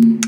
you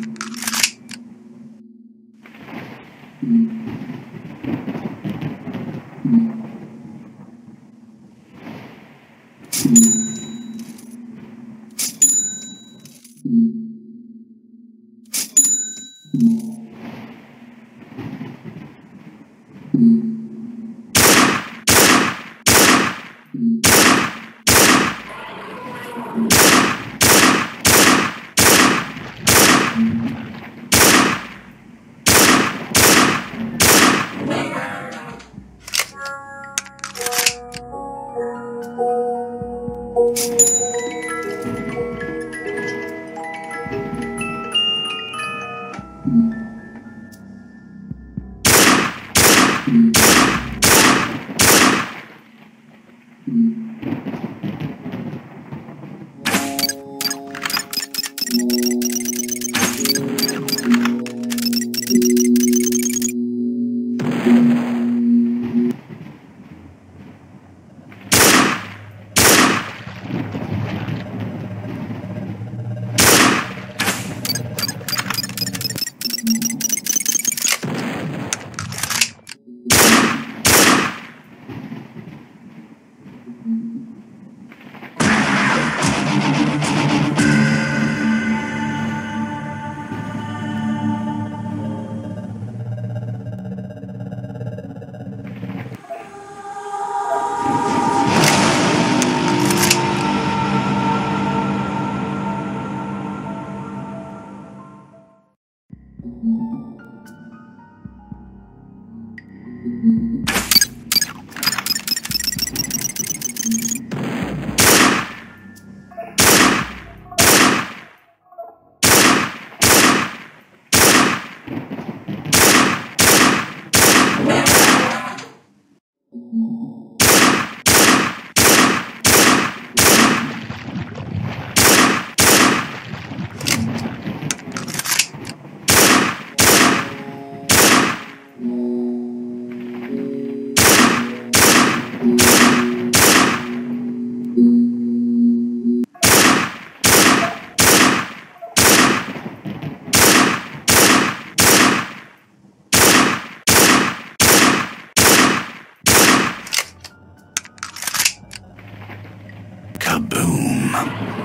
Kaboom.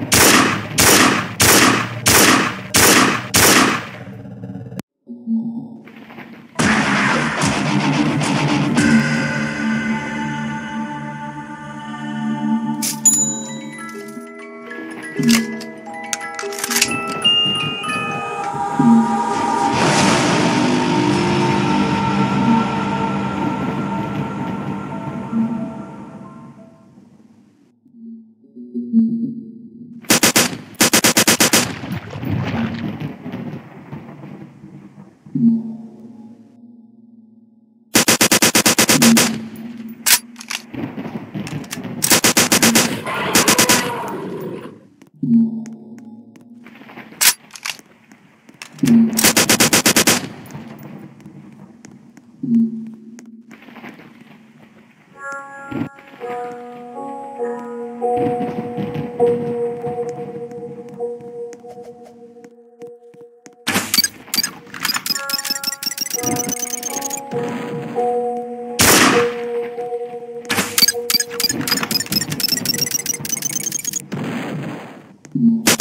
Mm-hmm. more.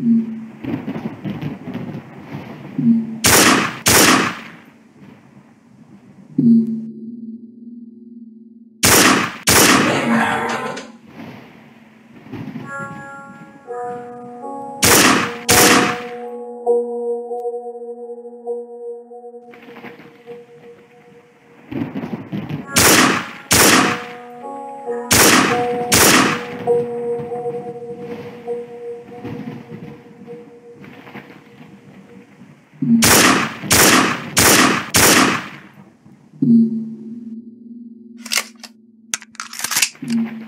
Mm-hmm. Mm-hmm.